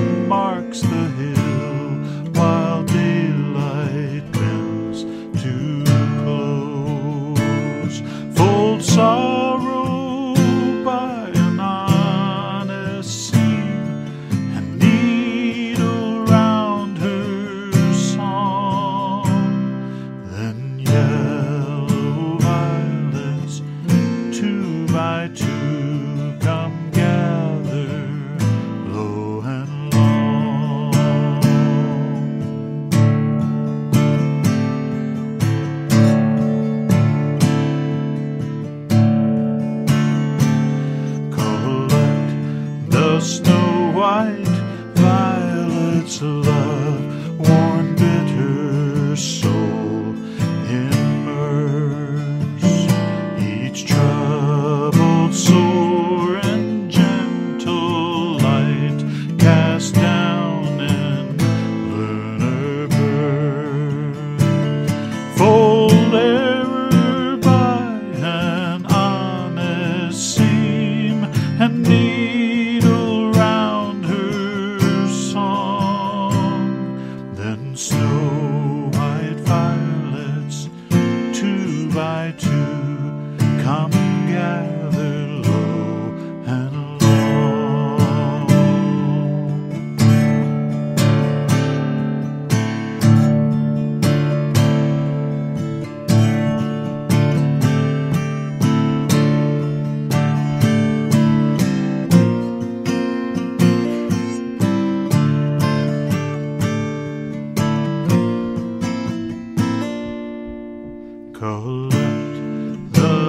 marks the hill.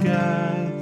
God.